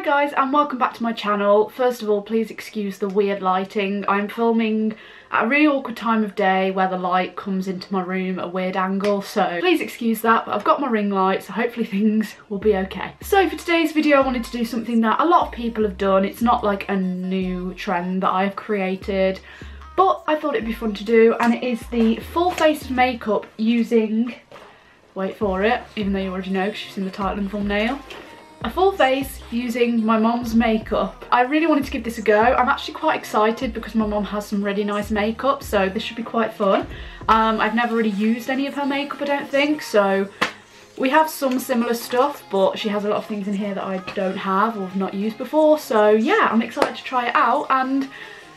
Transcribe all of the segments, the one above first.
Hi guys and welcome back to my channel. First of all, please excuse the weird lighting. I'm filming at a really awkward time of day where the light comes into my room at a weird angle, so please excuse that, but I've got my ring light, so hopefully things will be okay. So for today's video, I wanted to do something that a lot of people have done. It's not like a new trend that I've created, but I thought it'd be fun to do, and it is the full face of makeup using, wait for it, even though you already know because you've seen the title and thumbnail, a full face using my mom's makeup. I really wanted to give this a go. I'm actually quite excited because my mom has some really nice makeup, so this should be quite fun. Um, I've never really used any of her makeup, I don't think, so we have some similar stuff, but she has a lot of things in here that I don't have or have not used before, so yeah, I'm excited to try it out and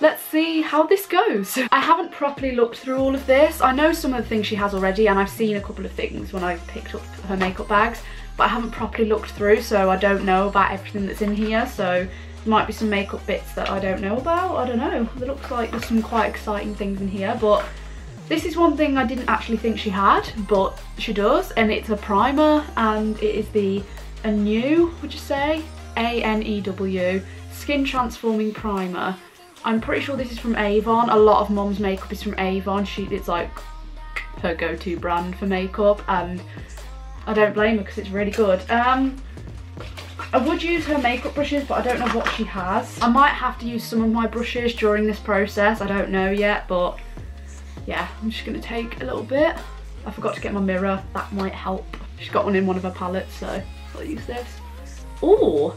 let's see how this goes. I haven't properly looked through all of this. I know some of the things she has already and I've seen a couple of things when I've picked up her makeup bags, but I haven't properly looked through so I don't know about everything that's in here so there might be some makeup bits that I don't know about, I don't know. It looks like there's some quite exciting things in here but this is one thing I didn't actually think she had but she does and it's a primer and it is the Anew, would you say? A-N-E-W Skin Transforming Primer. I'm pretty sure this is from Avon. A lot of mom's makeup is from Avon. She, it's like her go-to brand for makeup and I don't blame her because it's really good. Um, I would use her makeup brushes, but I don't know what she has. I might have to use some of my brushes during this process. I don't know yet, but yeah, I'm just going to take a little bit. I forgot to get my mirror. That might help. She's got one in one of her palettes, so I'll use this. Oh,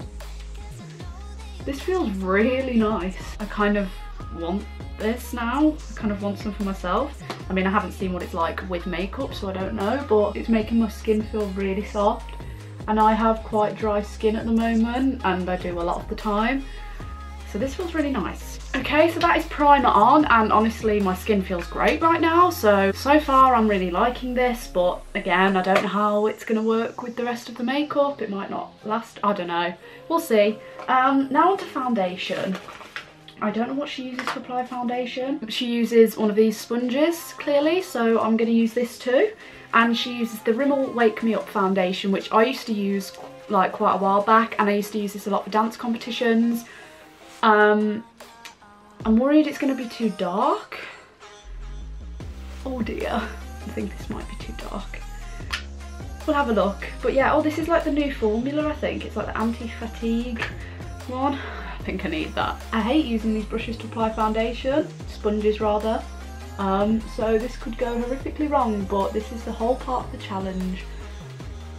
this feels really nice. I kind of want this now. I kind of want some for myself. I mean, I haven't seen what it's like with makeup, so I don't know, but it's making my skin feel really soft. And I have quite dry skin at the moment, and I do a lot of the time. So this feels really nice. Okay, so that is primer on, and honestly, my skin feels great right now. So, so far I'm really liking this, but again, I don't know how it's gonna work with the rest of the makeup. It might not last, I don't know. We'll see. Um, now onto foundation. I don't know what she uses to apply foundation. She uses one of these sponges, clearly, so I'm going to use this too. And she uses the Rimmel Wake Me Up foundation, which I used to use like quite a while back, and I used to use this a lot for dance competitions. Um, I'm worried it's going to be too dark. Oh dear, I think this might be too dark. We'll have a look. But yeah, oh, this is like the new formula, I think. It's like the anti-fatigue one. I think I need that. I hate using these brushes to apply foundation, sponges rather. Um, so this could go horrifically wrong, but this is the whole part of the challenge.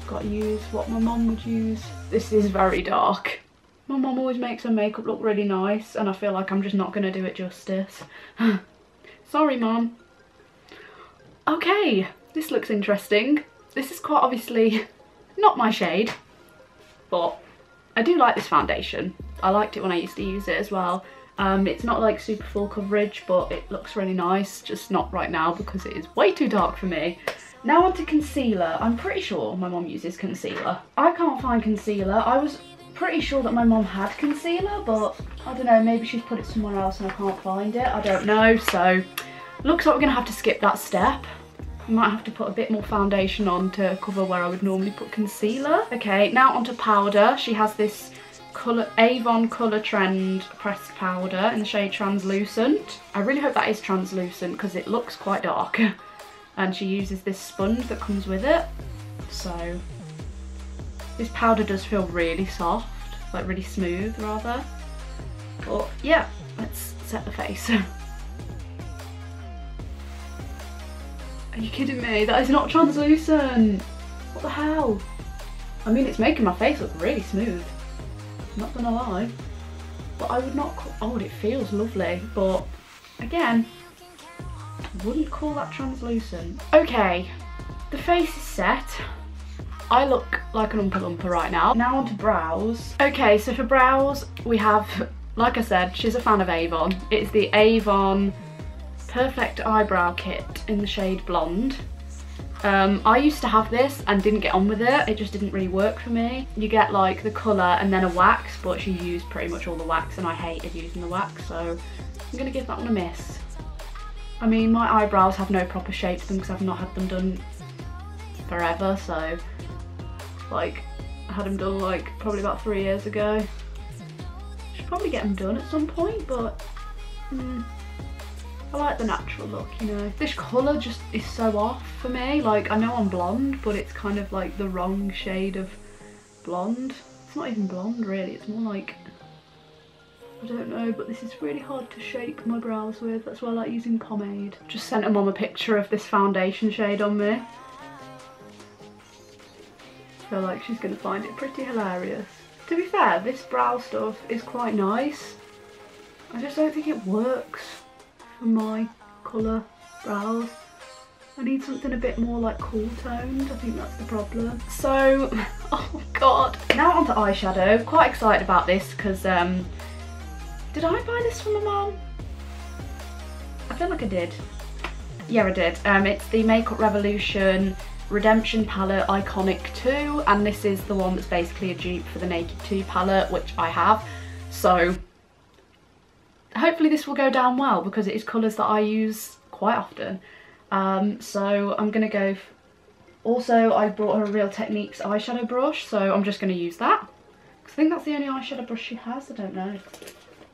Got to use what my mum would use. This is very dark. My mum always makes her makeup look really nice, and I feel like I'm just not going to do it justice. Sorry, mum. Okay, this looks interesting. This is quite obviously not my shade, but I do like this foundation. I liked it when I used to use it as well. Um, it's not like super full coverage, but it looks really nice, just not right now because it is way too dark for me. Now onto concealer. I'm pretty sure my mom uses concealer. I can't find concealer. I was pretty sure that my mom had concealer, but I don't know, maybe she's put it somewhere else and I can't find it. I don't know, so looks like we're gonna have to skip that step. I might have to put a bit more foundation on to cover where I would normally put concealer. Okay, now onto powder. She has this Color, Avon Colour Trend pressed powder in the shade Translucent. I really hope that is translucent because it looks quite dark. and she uses this sponge that comes with it. So this powder does feel really soft, like really smooth rather. But yeah, let's set the face. Are you kidding me? That is not translucent. What the hell? I mean, it's making my face look really smooth. Not gonna lie. But I would not call, oh, it feels lovely. But again, wouldn't call that translucent. Okay, the face is set. I look like an Oompa Loompa right now. Now onto brows. Okay, so for brows, we have, like I said, she's a fan of Avon. It's the Avon Perfect Eyebrow Kit in the shade Blonde. Um, I used to have this and didn't get on with it. It just didn't really work for me. You get like the colour and then a wax, but she used pretty much all the wax and I hated using the wax, so I'm to give that one a miss. I mean, my eyebrows have no proper shape to them because I've not had them done forever, so like I had them done like probably about three years ago. Should probably get them done at some point, but mm, I like the natural look, you know. This colour just is so off for me. Like, I know I'm blonde, but it's kind of like the wrong shade of blonde. It's not even blonde, really. It's more like, I don't know, but this is really hard to shape my brows with. That's why I like using pomade. Just sent a mum a picture of this foundation shade on me. Feel like she's going to find it pretty hilarious. To be fair, this brow stuff is quite nice. I just don't think it works for my colour brows. I need something a bit more like cool toned, I think that's the problem. So, oh god. Now onto eyeshadow, quite excited about this because, um, did I buy this from my mum? I feel like I did. Yeah, I did. Um, it's the Makeup Revolution Redemption palette Iconic 2 and this is the one that's basically a dupe for the Naked 2 palette which I have so hopefully this will go down well because it is colours that I use quite often. Um, so I'm going to go... Also, I brought her a Real Techniques eyeshadow brush, so I'm just going to use that. I think that's the only eyeshadow brush she has, I don't know.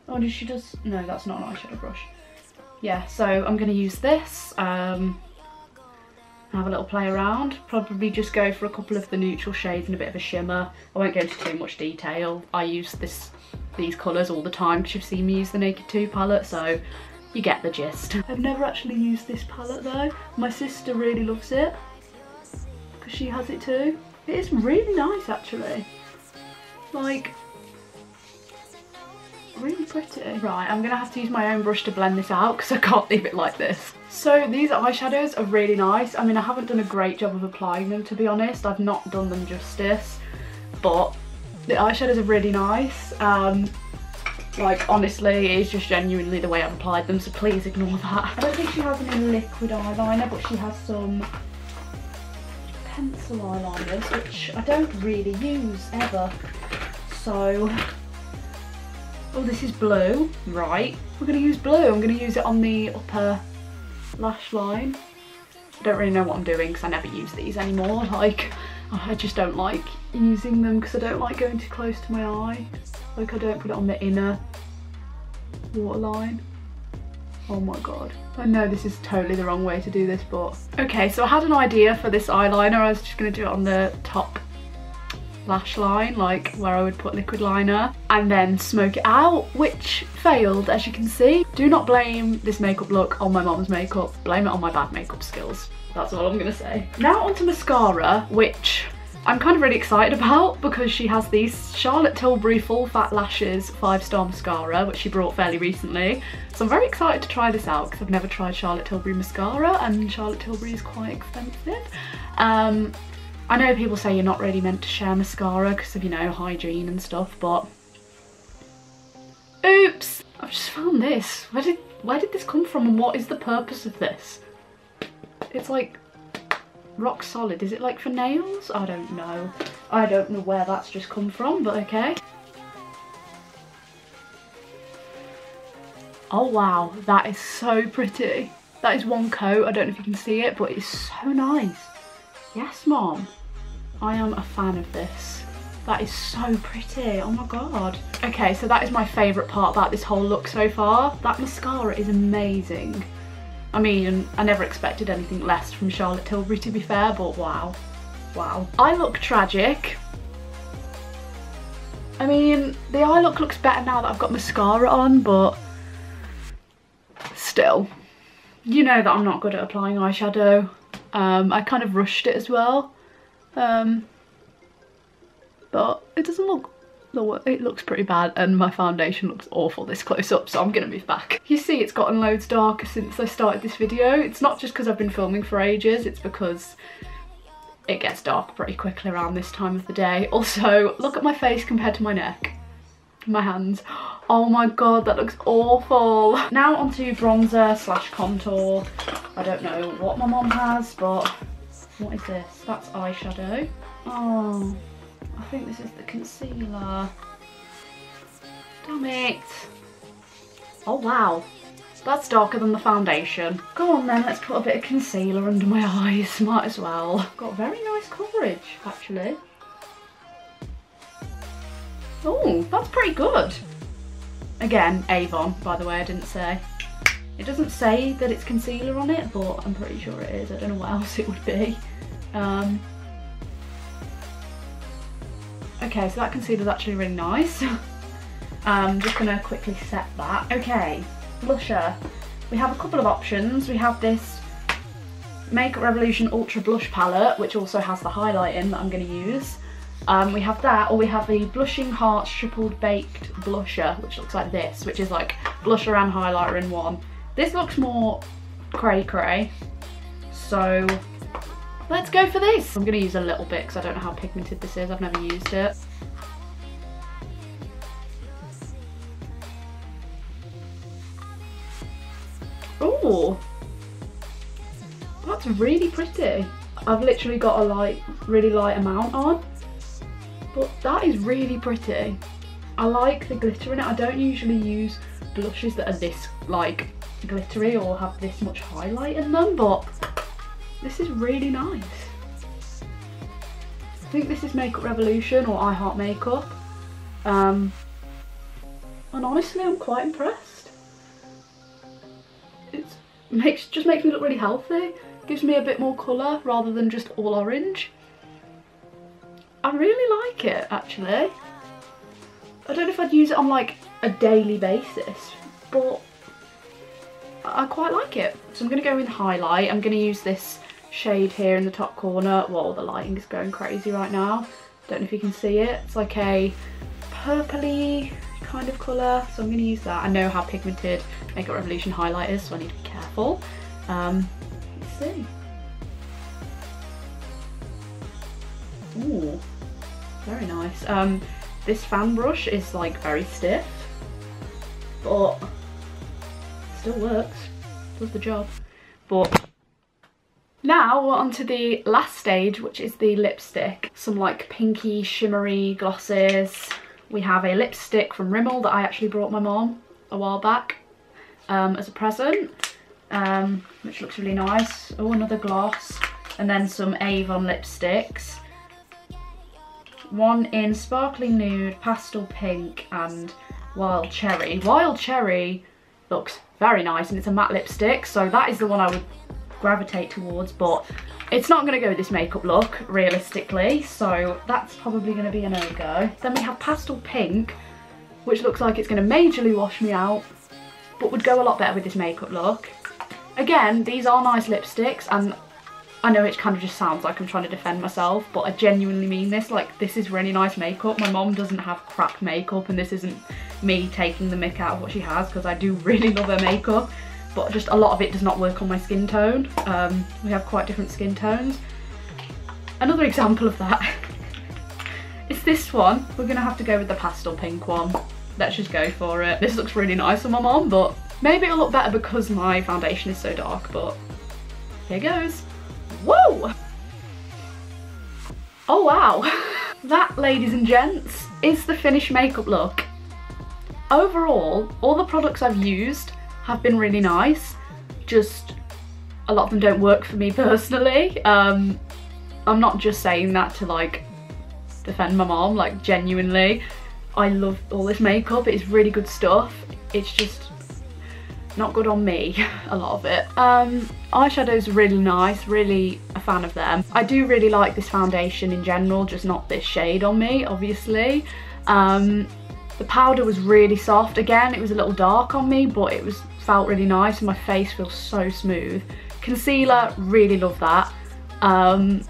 Oh, does she just... No, that's not an eyeshadow brush. Yeah, so I'm going to use this. Um, have a little play around. Probably just go for a couple of the neutral shades and a bit of a shimmer. I won't go into too much detail. I use this these colours all the time because you've seen me use the Naked 2 palette, so you get the gist. I've never actually used this palette though. My sister really loves it because she has it too. It is really nice actually. Like, really pretty. Right, I'm gonna have to use my own brush to blend this out because I can't leave it like this. So these eyeshadows are really nice. I mean, I haven't done a great job of applying them to be honest. I've not done them justice, but the eyeshadows are really nice. Um, like honestly, it's just genuinely the way I've applied them, so please ignore that. I don't think she has any liquid eyeliner, but she has some pencil eyeliners, which I don't really use ever. So, oh this is blue, right. We're gonna use blue, I'm gonna use it on the upper lash line. I don't really know what I'm doing because I never use these anymore, like I just don't like using them because I don't like going too close to my eye. Like I don't put it on the inner waterline. Oh my god. I know this is totally the wrong way to do this, but... Okay, so I had an idea for this eyeliner. I was just going to do it on the top lash line, like where I would put liquid liner, and then smoke it out, which failed, as you can see. Do not blame this makeup look on my mom's makeup. Blame it on my bad makeup skills. That's all I'm gonna say. Now onto mascara, which I'm kind of really excited about because she has these Charlotte Tilbury Full Fat Lashes 5 star mascara, which she brought fairly recently. So I'm very excited to try this out because I've never tried Charlotte Tilbury mascara and Charlotte Tilbury is quite expensive. Um, I know people say you're not really meant to share mascara because of, you know, hygiene and stuff, but... Oops! I've just found this. Where did, where did this come from and what is the purpose of this? It's like rock solid. Is it like for nails? I don't know. I don't know where that's just come from, but okay. Oh wow, that is so pretty. That is one coat. I don't know if you can see it, but it's so nice. Yes, mom. I am a fan of this. That is so pretty. Oh my god. Okay, so that is my favourite part about this whole look so far. That mascara is amazing. I mean, I never expected anything less from Charlotte Tilbury to be fair, but wow. Wow. I look tragic. I mean, the eye look looks better now that I've got mascara on, but still. You know that I'm not good at applying eyeshadow. Um, I kind of rushed it as well. Um, but it doesn't look it looks pretty bad and my foundation looks awful this close up so I'm gonna move back. You see it's gotten loads darker since I started this video. It's not just because I've been filming for ages, it's because it gets dark pretty quickly around this time of the day. Also, look at my face compared to my neck. My hands. Oh my god, that looks awful. Now onto bronzer slash contour. I don't know what my mom has, but what is this? That's eyeshadow. Oh, I think this is the concealer. Damn it. Oh wow, that's darker than the foundation. Go on then, let's put a bit of concealer under my eyes, might as well. Got very nice coverage, actually. Oh, that's pretty good. Again, Avon, by the way, I didn't say. It doesn't say that it's concealer on it, but I'm pretty sure it is. I don't know what else it would be. Um, okay, so that concealer's actually really nice. I'm um, just gonna quickly set that. Okay, blusher. We have a couple of options. We have this Makeup Revolution Ultra Blush Palette, which also has the highlight in that I'm gonna use. Um, we have that, or we have the Blushing Hearts Tripled Baked Blusher, which looks like this, which is like blusher and highlighter in one. This looks more cray cray, so let's go for this. I'm gonna use a little bit because I don't know how pigmented this is, I've never used it. Oh, that's really pretty. I've literally got a light, really light amount on. But that is really pretty. I like the glitter in it. I don't usually use blushes that are this like glittery or have this much highlight in them, but this is really nice. I think this is Makeup Revolution or I Heart Makeup. Um, and honestly, I'm quite impressed. It makes just makes me look really healthy. Gives me a bit more colour rather than just all orange. I really like it actually. I don't know if I'd use it on like a daily basis, but I quite like it. So I'm going to go with highlight. I'm going to use this shade here in the top corner. Well, the lighting is going crazy right now. Don't know if you can see it. It's like a purpley kind of colour. So I'm going to use that. I know how pigmented Makeup Revolution highlight is, so I need to be careful. Um, let's see. Ooh, very nice. Um, this fan brush is like very stiff, but still works, does the job. But now we're on to the last stage, which is the lipstick. Some like pinky, shimmery glosses. We have a lipstick from Rimmel that I actually brought my mom a while back um, as a present, um, which looks really nice. Oh, another gloss. And then some Avon lipsticks one in Sparkling Nude, Pastel Pink and Wild Cherry. Wild Cherry looks very nice and it's a matte lipstick so that is the one I would gravitate towards but it's not going to go with this makeup look realistically so that's probably going to be a no-go. Then we have Pastel Pink which looks like it's going to majorly wash me out but would go a lot better with this makeup look. Again, these are nice lipsticks and I know it kind of just sounds like I'm trying to defend myself, but I genuinely mean this. Like, this is really nice makeup. My mom doesn't have crap makeup, and this isn't me taking the mick out of what she has, because I do really love her makeup, but just a lot of it does not work on my skin tone. Um, we have quite different skin tones. Another example of that is this one. We're to have to go with the pastel pink one. Let's just go for it. This looks really nice on my mom, but maybe it'll look better because my foundation is so dark, but here goes. Whoa! Oh wow. that, ladies and gents, is the finished makeup look. Overall, all the products I've used have been really nice. Just a lot of them don't work for me personally. Um, I'm not just saying that to like defend my mom, like genuinely. I love all this makeup, it's really good stuff. It's just not good on me, a lot of it. Um, eyeshadows really nice, really a fan of them. I do really like this foundation in general, just not this shade on me, obviously. Um, the powder was really soft. Again, it was a little dark on me, but it was felt really nice and my face feels so smooth. Concealer, really love that. Um,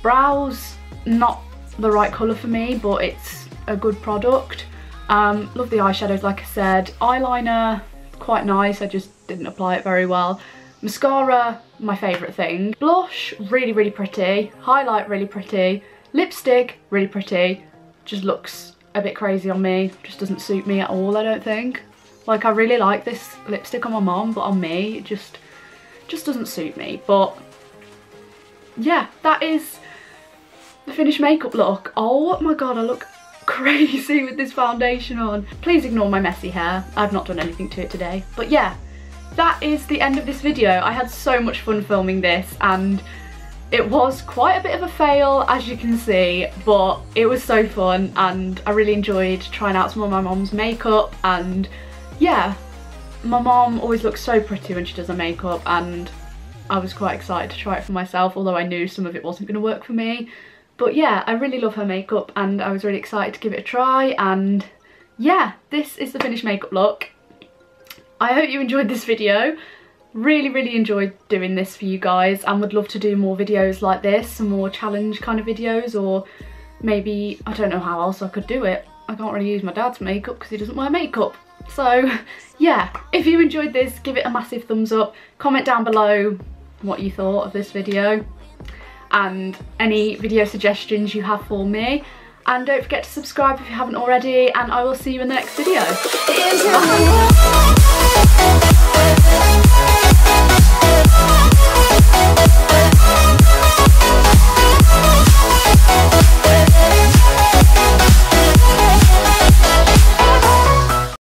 brows, not the right colour for me, but it's a good product. Um, love the eyeshadows, like I said. Eyeliner, quite nice, I just didn't apply it very well. Mascara, my favourite thing. Blush, really, really pretty. Highlight, really pretty. Lipstick, really pretty. Just looks a bit crazy on me. Just doesn't suit me at all, I don't think. Like, I really like this lipstick on my mom, but on me, it just, just doesn't suit me. But, yeah, that is the finished makeup look. Oh my god, I look crazy with this foundation on. Please ignore my messy hair. I've not done anything to it today. But yeah, that is the end of this video. I had so much fun filming this and It was quite a bit of a fail as you can see but it was so fun and I really enjoyed trying out some of my mom's makeup and yeah. My mom always looks so pretty when she does her makeup and I was quite excited to try it for myself although I knew some of it wasn't going to work for me. But yeah I really love her makeup and I was really excited to give it a try and yeah this is the finished makeup look. I hope you enjoyed this video. Really really enjoyed doing this for you guys and would love to do more videos like this some more challenge kind of videos or maybe I don't know how else I could do it. I can't really use my dad's makeup because he doesn't wear makeup so yeah, if you enjoyed this, give it a massive thumbs up. Comment down below what you thought of this video and any video suggestions you have for me. And don't forget to subscribe if you haven't already and I will see you in the next video. Bye.